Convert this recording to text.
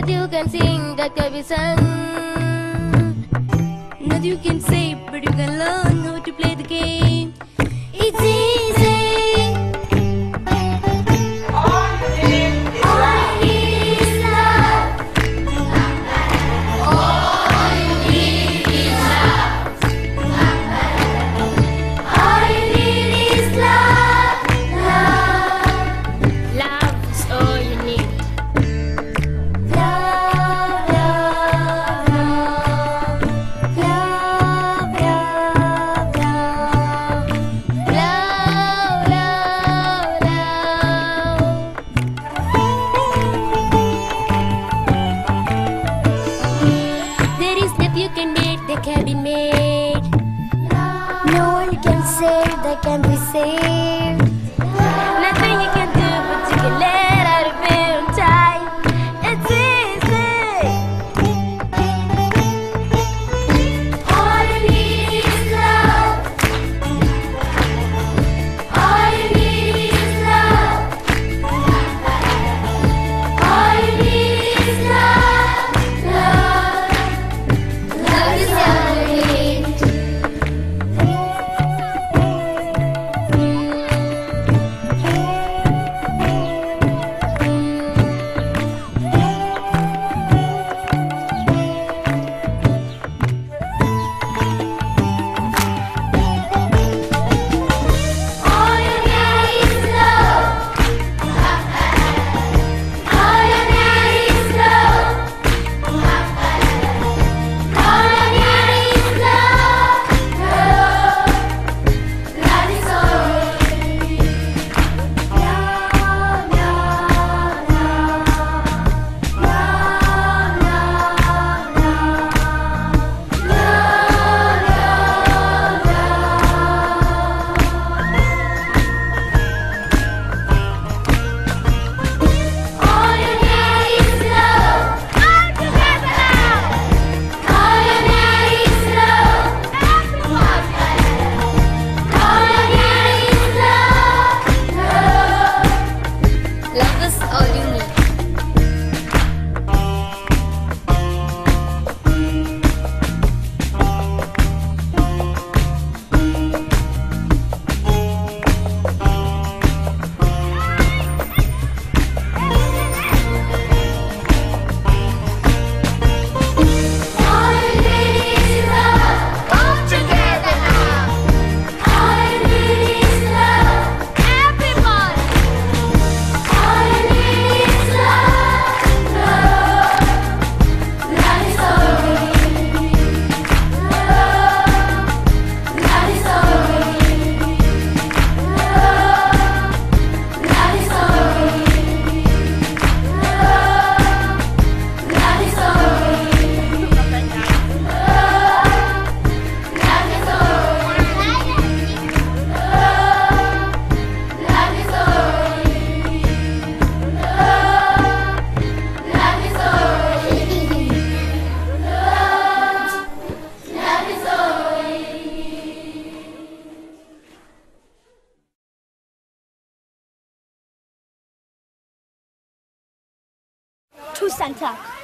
That you can sing, that can be sung Not you can say, but you can learn They can't be made. No one can save, they can be saved. to Santa.